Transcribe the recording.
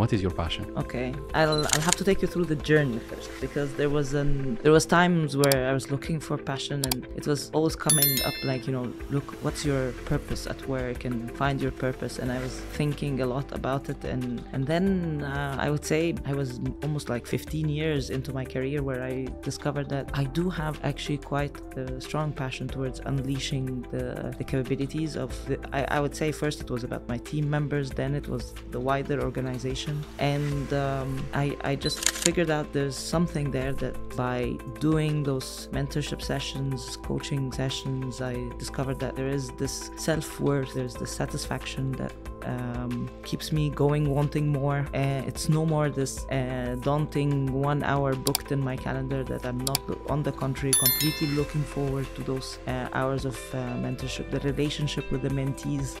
What is your passion? Okay, I'll, I'll have to take you through the journey first because there was an there was times where I was looking for passion and it was always coming up like you know look what's your purpose at work and find your purpose and I was thinking a lot about it and and then uh, I would say I was almost like 15 years into my career where I discovered that I do have actually quite a strong passion towards unleashing the, the capabilities of the, I, I would say first it was about my team members then it was the wider organization and um, I, I just figured out there's something there that by doing those mentorship sessions coaching sessions i discovered that there is this self-worth there's this satisfaction that um, keeps me going wanting more. Uh, it's no more this uh, daunting one hour booked in my calendar that i'm not on the contrary completely looking forward to those uh, hours of uh, mentorship the relationship with the mentees